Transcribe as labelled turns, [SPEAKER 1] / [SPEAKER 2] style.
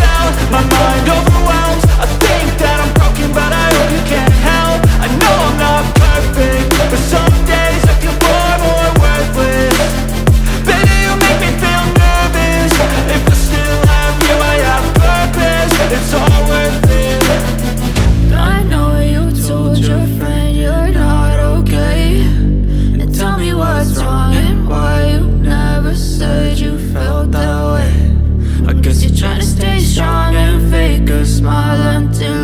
[SPEAKER 1] felt, my mind overwhelms
[SPEAKER 2] smile until